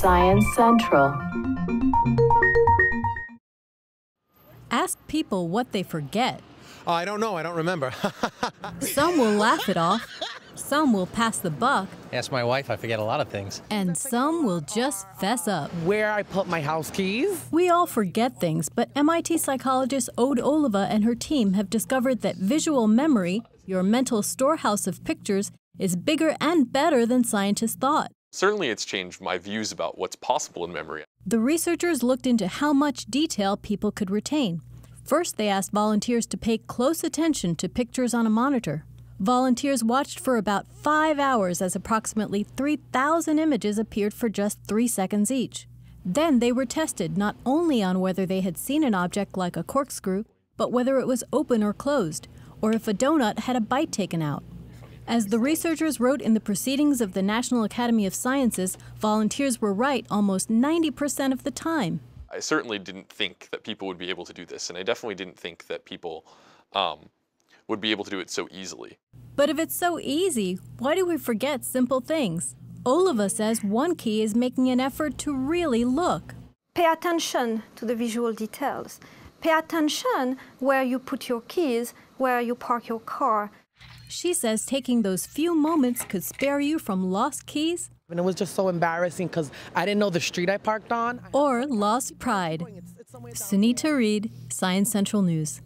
Science Central. Ask people what they forget. Oh, I don't know. I don't remember. Some will laugh it off, some will pass the buck, Ask my wife, I forget a lot of things. and some will just fess up. Where I put my house keys? We all forget things, but MIT psychologist Aude Oliva and her team have discovered that visual memory, your mental storehouse of pictures, is bigger and better than scientists thought. Certainly, it's changed my views about what's possible in memory. The researchers looked into how much detail people could retain. First, they asked volunteers to pay close attention to pictures on a monitor. Volunteers watched for about five hours as approximately 3,000 images appeared for just three seconds each. Then they were tested not only on whether they had seen an object like a corkscrew, but whether it was open or closed, or if a donut had a bite taken out. As the researchers wrote in the Proceedings of the National Academy of Sciences, volunteers were right almost 90% of the time. I certainly didn't think that people would be able to do this, and I definitely didn't think that people um, would be able to do it so easily. But if it's so easy, why do we forget simple things? Oliva says one key is making an effort to really look. Pay attention to the visual details. Pay attention where you put your keys, where you park your car. She says taking those few moments could spare you from lost keys And it was just so embarrassing because I didn't know the street I parked on. or lost pride. Sunita Reed, Science Central News.